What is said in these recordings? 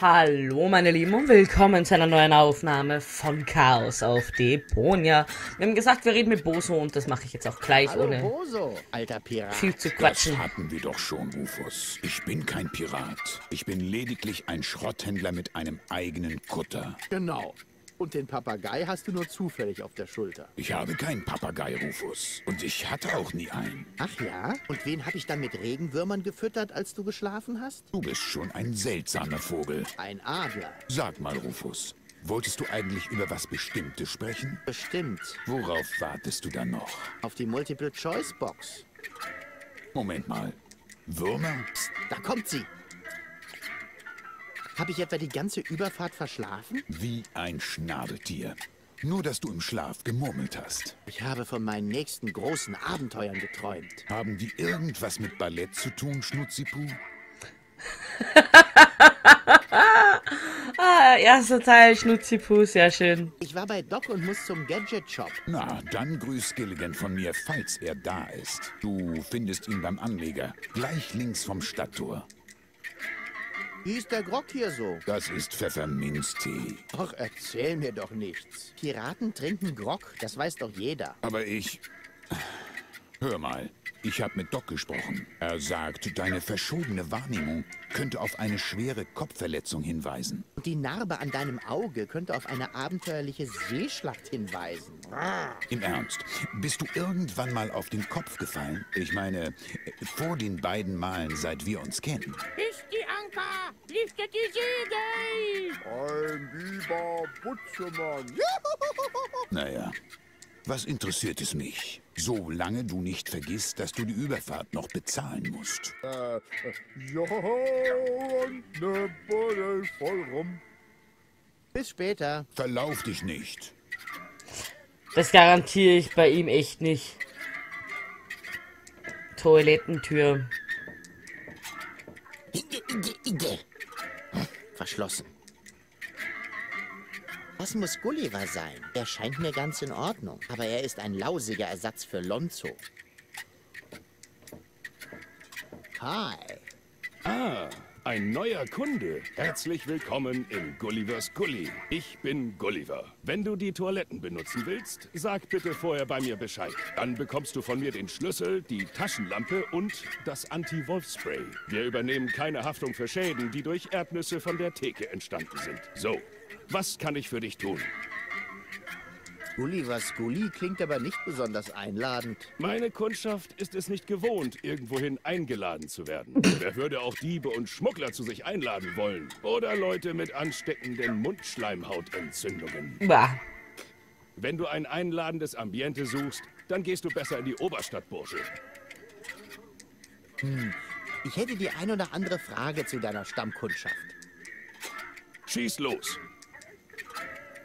Hallo meine Lieben und willkommen zu einer neuen Aufnahme von Chaos auf Deponia. Wir haben gesagt, wir reden mit Boso und das mache ich jetzt auch gleich, Hallo ohne Boso, alter Pirat. viel zu Das quatschen. hatten wir doch schon, Rufus. Ich bin kein Pirat. Ich bin lediglich ein Schrotthändler mit einem eigenen Kutter. Genau. Und den Papagei hast du nur zufällig auf der Schulter. Ich habe keinen Papagei, Rufus. Und ich hatte auch nie einen. Ach ja? Und wen hab ich dann mit Regenwürmern gefüttert, als du geschlafen hast? Du bist schon ein seltsamer Vogel. Ein Adler. Sag mal, Rufus, wolltest du eigentlich über was Bestimmtes sprechen? Bestimmt. Worauf wartest du dann noch? Auf die Multiple-Choice-Box. Moment mal. Würmer? Psst, da kommt sie. Hab ich etwa die ganze Überfahrt verschlafen? Wie ein Schnabeltier. Nur, dass du im Schlaf gemurmelt hast. Ich habe von meinen nächsten großen Abenteuern geträumt. Haben die irgendwas mit Ballett zu tun, Schnutzipu? Ah, erster Teil, Schnutzipu, sehr schön. Ich war bei Doc und muss zum Gadget-Shop. Na, dann grüß Gilligan von mir, falls er da ist. Du findest ihn beim Anleger, gleich links vom Stadttor. Wie ist der Grog hier so? Das ist Pfefferminztee. Ach, erzähl mir doch nichts. Piraten trinken Grog, das weiß doch jeder. Aber ich... Hör mal, ich habe mit Doc gesprochen. Er sagt, deine verschobene Wahrnehmung könnte auf eine schwere Kopfverletzung hinweisen. Und die Narbe an deinem Auge könnte auf eine abenteuerliche Seeschlacht hinweisen. Im Ernst, bist du irgendwann mal auf den Kopf gefallen? Ich meine, vor den beiden Malen, seit wir uns kennen. Ist die Anker! Liftet die Segel! Ein lieber Butzemann. Naja, was interessiert es mich? Solange du nicht vergisst, dass du die Überfahrt noch bezahlen musst. Äh, ja, und ne Buddel voll rum. Bis später. Verlauf dich nicht. Das garantiere ich bei ihm echt nicht. Toilettentür. Verschlossen. Das muss Gulliver sein. Er scheint mir ganz in Ordnung. Aber er ist ein lausiger Ersatz für Lonzo. Hi. Ein neuer Kunde. Herzlich willkommen in Gullivers Gully. Ich bin Gulliver. Wenn du die Toiletten benutzen willst, sag bitte vorher bei mir Bescheid. Dann bekommst du von mir den Schlüssel, die Taschenlampe und das Anti-Wolf-Spray. Wir übernehmen keine Haftung für Schäden, die durch Erdnüsse von der Theke entstanden sind. So, was kann ich für dich tun? Gullivers Gully klingt aber nicht besonders einladend. Meine Kundschaft ist es nicht gewohnt, irgendwohin eingeladen zu werden. Wer würde auch Diebe und Schmuggler zu sich einladen wollen? Oder Leute mit ansteckenden Mundschleimhautentzündungen? Bah. Wenn du ein einladendes Ambiente suchst, dann gehst du besser in die Oberstadt, Bursche. Ich hätte die ein oder andere Frage zu deiner Stammkundschaft. Schieß los!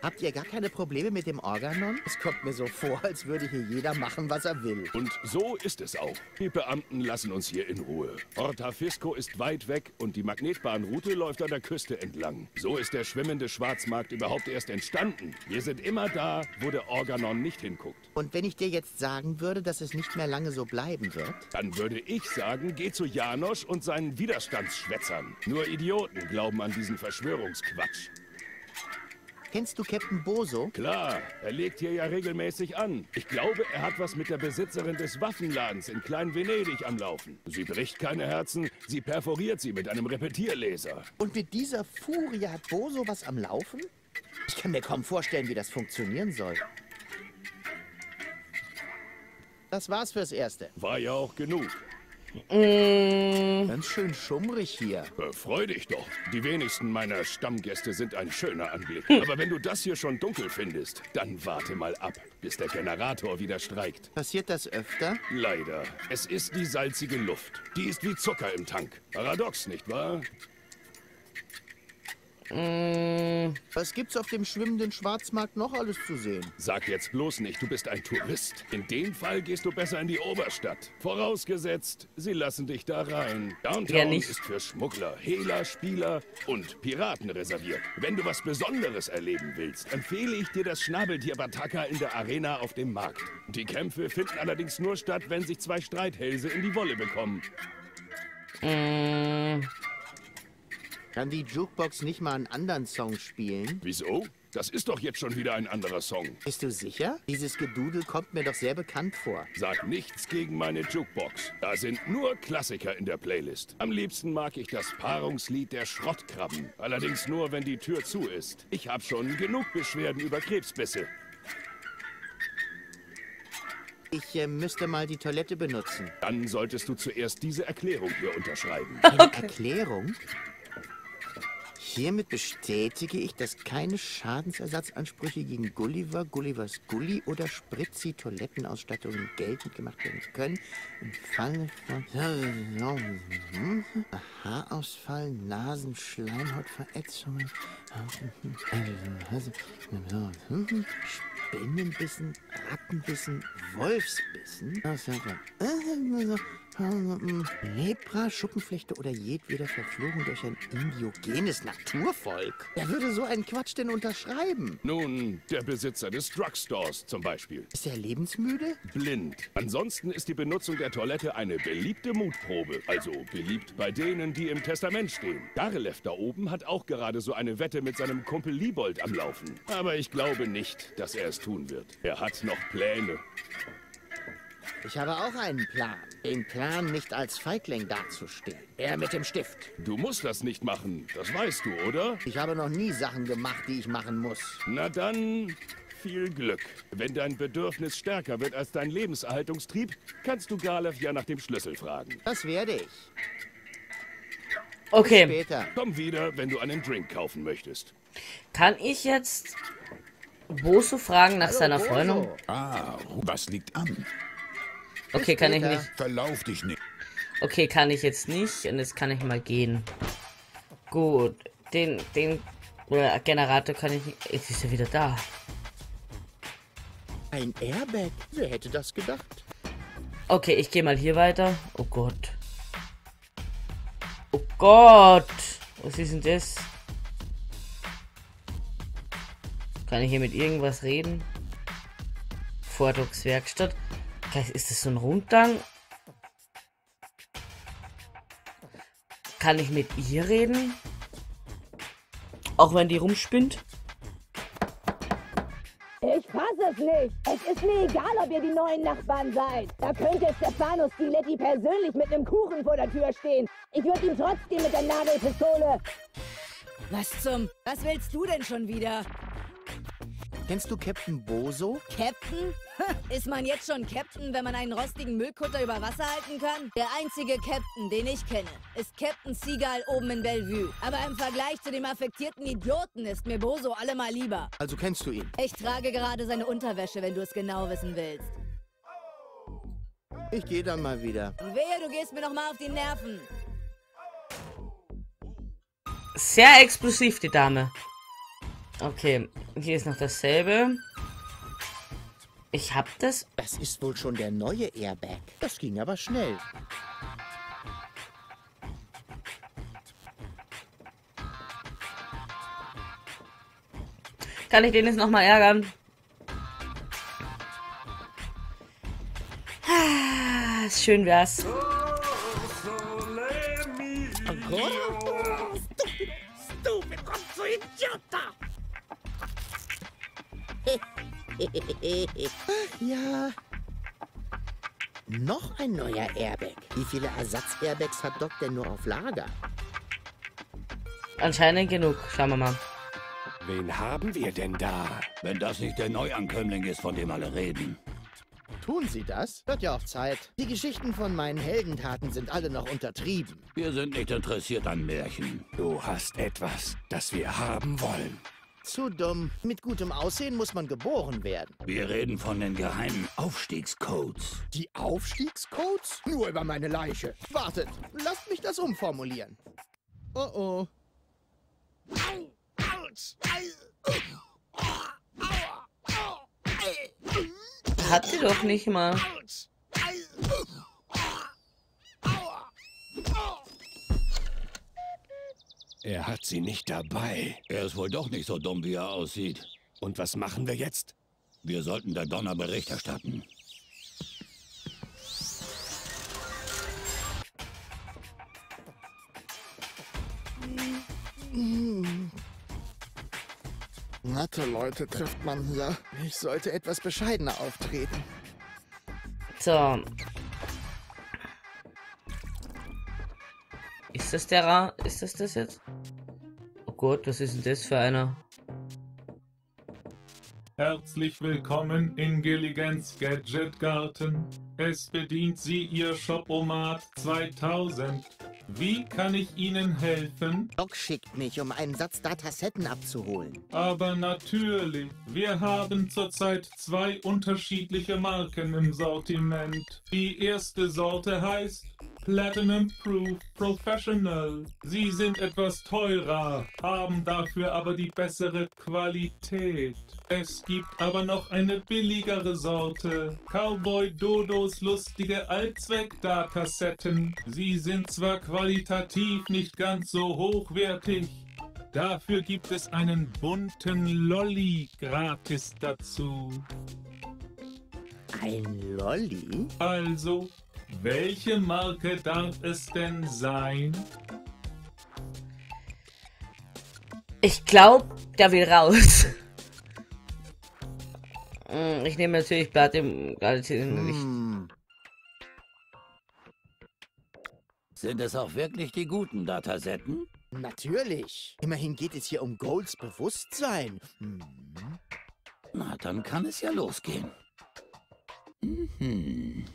Habt ihr gar keine Probleme mit dem Organon? Es kommt mir so vor, als würde hier jeder machen, was er will. Und so ist es auch. Die Beamten lassen uns hier in Ruhe. Ortafisco ist weit weg und die Magnetbahnroute läuft an der Küste entlang. So ist der schwimmende Schwarzmarkt überhaupt erst entstanden. Wir sind immer da, wo der Organon nicht hinguckt. Und wenn ich dir jetzt sagen würde, dass es nicht mehr lange so bleiben wird? Dann würde ich sagen, geh zu Janosch und seinen Widerstandsschwätzern. Nur Idioten glauben an diesen Verschwörungsquatsch. Kennst du Captain Boso? Klar, er legt hier ja regelmäßig an. Ich glaube, er hat was mit der Besitzerin des Waffenladens in Klein-Venedig am Laufen. Sie bricht keine Herzen, sie perforiert sie mit einem Repetierlaser. Und mit dieser Furie hat Boso was am Laufen? Ich kann mir kaum vorstellen, wie das funktionieren soll. Das war's fürs Erste. War ja auch genug. Mm, Ganz schön schummrig hier. Äh, Freu dich doch. Die wenigsten meiner Stammgäste sind ein schöner Anblick. Aber wenn du das hier schon dunkel findest, dann warte mal ab, bis der Generator wieder streikt. Passiert das öfter? Leider. Es ist die salzige Luft. Die ist wie Zucker im Tank. Paradox, nicht wahr? Mm, Was gibt's auf dem schwimmenden Schwarzmarkt noch alles zu sehen? Sag jetzt bloß nicht, du bist ein Tourist. In dem Fall gehst du besser in die Oberstadt. Vorausgesetzt, sie lassen dich da rein. Ja, Downtown nicht. ist für Schmuggler, Hehler, Spieler und Piraten reserviert. Wenn du was Besonderes erleben willst, empfehle ich dir das Schnabeltier Bataka in der Arena auf dem Markt. Die Kämpfe finden allerdings nur statt, wenn sich zwei Streithälse in die Wolle bekommen. mm, Kann die Jukebox nicht mal einen anderen Song spielen? Wieso? Das ist doch jetzt schon wieder ein anderer Song. Bist du sicher? Dieses Gedudel kommt mir doch sehr bekannt vor. Sag nichts gegen meine Jukebox. Da sind nur Klassiker in der Playlist. Am liebsten mag ich das Paarungslied der Schrottkrabben. Allerdings nur, wenn die Tür zu ist. Ich habe schon genug Beschwerden über Krebsbisse. Ich äh, müsste mal die Toilette benutzen. Dann solltest du zuerst diese Erklärung hier unterschreiben. Eine Erklärung? Hiermit bestätige ich, dass keine Schadensersatzansprüche gegen Gulliver, Gullivers Gulli oder Spritzi Toilettenausstattungen geltend gemacht werden können. Im Falle von Haarausfall, Nasen, Schleimhautverätzungen, Spinnenbissen, Rattenbissen, Wolfsbissen, Lepra, Schuppenflechte oder jedweder Verflugung durch ein indiogenes Naturvolk. Wer würde so einen Quatsch denn unterschreiben? Nun, der Besitzer des Drugstores zum Beispiel. Ist er lebensmüde? Blind. Ansonsten ist die Benutzung der Toilette eine beliebte Mutprobe. Also beliebt bei denen, die im Testament stehen. Garlev da oben hat auch gerade so eine Wette mit seinem Kumpel Liebold am Laufen. Aber ich glaube nicht, dass er es tun wird. Er hat noch Pläne. Ich habe auch einen Plan. Den Plan, nicht als Feigling dazustehen. Er mit dem Stift. Du musst das nicht machen, das weißt du, oder? Ich habe noch nie Sachen gemacht, die ich machen muss. Na dann, viel Glück. Wenn dein Bedürfnis stärker wird als dein Lebenserhaltungstrieb, kannst du Garlev ja nach dem Schlüssel fragen. Das werde ich. Okay, Später. Komm wieder, wenn du einen Drink kaufen möchtest. kann ich jetzt Boso fragen nach seiner Boso. Freundin? Ah, was liegt an? Okay, kann ich nicht. Verlauf dich nicht. Okay, kann ich jetzt nicht. Und jetzt kann ich mal gehen. Gut. Den, den äh, Generator kann ich nicht. Jetzt ist er wieder da. Ein Airbag? Wer hätte das gedacht? Okay, ich gehe mal hier weiter. Oh Gott. Oh Gott. Was ist denn das? Kann ich hier mit irgendwas reden? Vordruckswerkstatt. Vielleicht Ist das so ein Rundgang? Kann ich mit ihr reden? Auch wenn die rumspinnt? Ich fasse es nicht. Es ist mir egal, ob ihr die neuen Nachbarn seid. Da könnte Stefano Stiletti persönlich mit einem Kuchen vor der Tür stehen. Ich würde ihm trotzdem mit der Nagelpistole. Was zum? Was willst du denn schon wieder? Kennst du Captain Boso? Captain? Ist man jetzt schon Captain, wenn man einen rostigen Müllkutter über Wasser halten kann? Der einzige Captain, den ich kenne, ist Captain Seagull oben in Bellevue. Aber im Vergleich zu dem affektierten Idioten ist mir Boso allemal lieber. Also kennst du ihn. Ich trage gerade seine Unterwäsche, wenn du es genau wissen willst. Ich gehe dann mal wieder. Wehe, du gehst mir noch mal auf die Nerven. Sehr explosiv, die Dame. Okay, hier ist noch dasselbe. Ich hab das. Das ist wohl schon der neue Airbag. Das ging aber schnell. Kann ich den jetzt nochmal ärgern? Ah, Schön wär's. Ja. Noch ein neuer Airbag. Wie viele Ersatz-Airbags hat Doc denn nur auf Lager? Anscheinend genug. Schauen wir mal. Wen haben wir denn da? Wenn das nicht der Neuankömmling ist, von dem alle reden. Tun Sie das? Wird ja auch Zeit. Die Geschichten von meinen Heldentaten sind alle noch untertrieben. Wir sind nicht interessiert an Märchen. Du hast etwas, das wir haben wollen. Zu dumm. Mit gutem Aussehen muss man geboren werden. Wir reden von den geheimen Aufstiegscodes. Die Aufstiegscodes? Nur über meine Leiche. Wartet, lasst mich das umformulieren. Oh oh. Hat sie doch nicht mal. Er hat sie nicht dabei. Er ist wohl doch nicht so dumm, wie er aussieht. Und was machen wir jetzt? Wir sollten der Donner Bericht erstatten. Natte Leute trifft man hier. Ich sollte etwas bescheidener auftreten. So, Ist das der Ra Ist das das jetzt? Oh Gott, was ist denn das für einer? Herzlich willkommen in Gilligans Gadget Garten. Es bedient Sie Ihr Shopomat 2000. Wie kann ich Ihnen helfen? Doc schickt mich, um einen Satz Datasetten abzuholen. Aber natürlich. Wir haben zurzeit zwei unterschiedliche Marken im Sortiment. Die erste Sorte heißt Platinum Proof Professional. Sie sind etwas teurer, haben dafür aber die bessere Qualität. Es gibt aber noch eine billigere Sorte. Cowboy Dodos lustige Allzweck-Datasetten. Sie sind zwar qualitativ nicht ganz so hochwertig, dafür gibt es einen bunten Lolli gratis dazu. Ein Lolli? Also, welche Marke darf es denn sein? Ich glaube, der will raus. Hm, Ich nehme natürlich Platin Platin nicht. Hm. Sind es auch wirklich die guten Datasetten? Natürlich. Immerhin geht es hier um Golds Bewusstsein. Hm. Na, dann kann es ja losgehen. Mhm.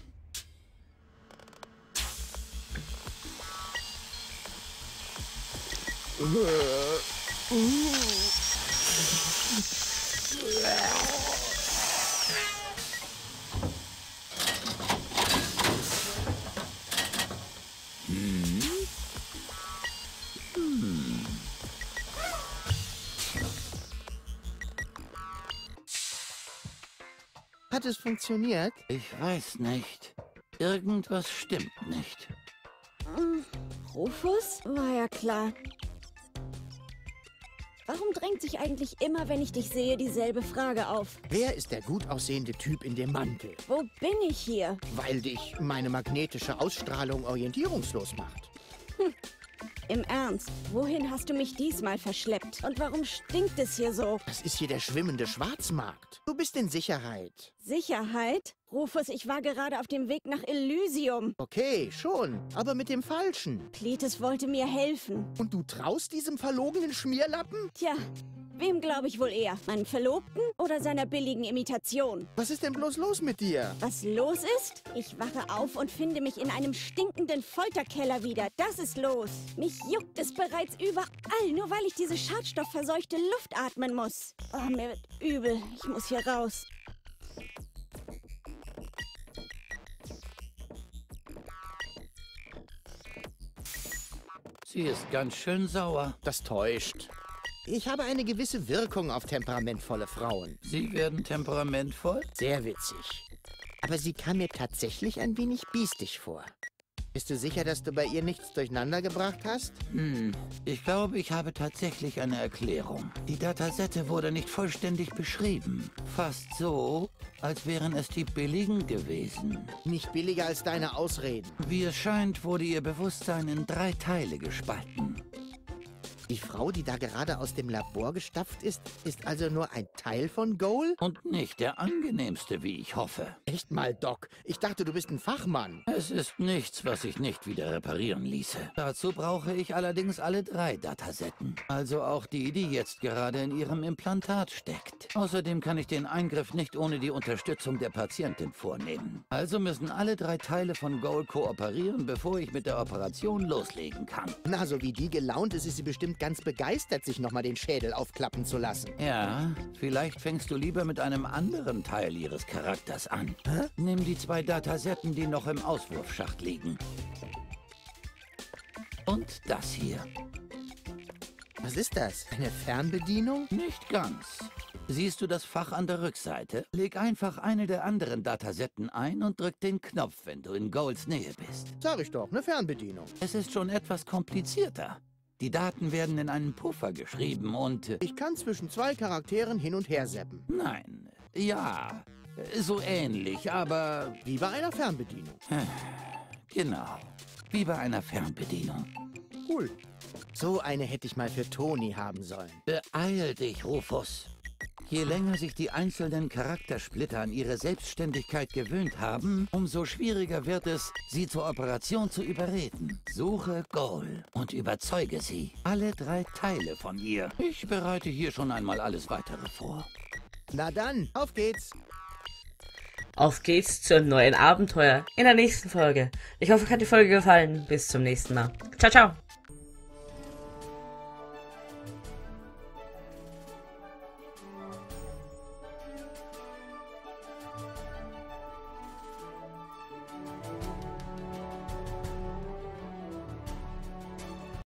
Hat es funktioniert? Ich weiß nicht. Irgendwas stimmt nicht. Rufus? War ja klar. Warum drängt sich eigentlich immer, wenn ich dich sehe, dieselbe Frage auf? Wer ist der gut aussehende Typ in dem Mantel? Wo bin ich hier? Weil dich meine magnetische Ausstrahlung orientierungslos macht. Im Ernst, wohin hast du mich diesmal verschleppt? Und warum stinkt es hier so? Das ist hier der schwimmende Schwarzmarkt. Du bist in Sicherheit. Sicherheit? Rufus, ich war gerade auf dem Weg nach Elysium. Okay, schon, aber mit dem Falschen. Cletus wollte mir helfen. Und du traust diesem verlogenen Schmierlappen? Tja, wem glaube ich wohl eher? Meinem Verlobten oder seiner billigen Imitation? Was ist denn bloß los mit dir? Was los ist? Ich wache auf und finde mich in einem stinkenden Folterkeller wieder. Das ist los. Mich juckt es bereits überall, nur weil ich diese schadstoffverseuchte Luft atmen muss. Oh, mir wird übel. Ich muss hier raus. Sie ist ganz schön sauer. Das täuscht. Ich habe eine gewisse Wirkung auf temperamentvolle Frauen. Sie werden temperamentvoll? Sehr witzig. Aber sie kam mir tatsächlich ein wenig biestig vor. Bist du sicher, dass du bei ihr nichts durcheinander gebracht hast? Hm, ich glaube, ich habe tatsächlich eine Erklärung. Die Datasette wurde nicht vollständig beschrieben. Fast so, als wären es die billigen gewesen. Nicht billiger als deine Ausreden. Wie es scheint, wurde ihr Bewusstsein in drei Teile gespalten. Die Frau, die da gerade aus dem Labor gestapft ist, ist also nur ein Teil von Goal? Und nicht der angenehmste, wie ich hoffe. Echt mal, Doc. Ich dachte, du bist ein Fachmann. Es ist nichts, was sich nicht wieder reparieren ließe. Dazu brauche ich allerdings alle drei Datasetten. Also auch die, die jetzt gerade in ihrem Implantat steckt. Außerdem kann ich den Eingriff nicht ohne die Unterstützung der Patientin vornehmen. Also müssen alle drei Teile von Goal kooperieren, bevor ich mit der Operation loslegen kann. Na, so wie die gelaunt ist, ist sie bestimmt ganz begeistert, sich nochmal den Schädel aufklappen zu lassen. Ja, vielleicht fängst du lieber mit einem anderen Teil ihres Charakters an. Hä? Nimm die zwei Datasetten, die noch im Auswurfschacht liegen. Und das hier. Was ist das? Eine Fernbedienung? Nicht ganz. Siehst du das Fach an der Rückseite? Leg einfach eine der anderen Datasetten ein und drück den Knopf, wenn du in Golds Nähe bist. Sag ich doch, eine Fernbedienung. Es ist schon etwas komplizierter. Die Daten werden in einen Puffer geschrieben und... äh, Ich kann zwischen zwei Charakteren hin und her seppen. Nein, ja, äh, so ähnlich, aber Wie bei einer Fernbedienung. genau, wie bei einer Fernbedienung. Cool. So eine hätte ich mal für Toni haben sollen. Beeil dich, Rufus. Je länger sich die einzelnen Charaktersplitter an ihre Selbstständigkeit gewöhnt haben, umso schwieriger wird es, sie zur Operation zu überreden. Suche Goal und überzeuge sie. Alle drei Teile von ihr. Ich bereite hier schon einmal alles weitere vor. Na dann, auf geht's. Auf geht's zu einem neuen Abenteuer in der nächsten Folge. Ich hoffe, euch hat die Folge gefallen. Bis zum nächsten Mal. Ciao, ciao.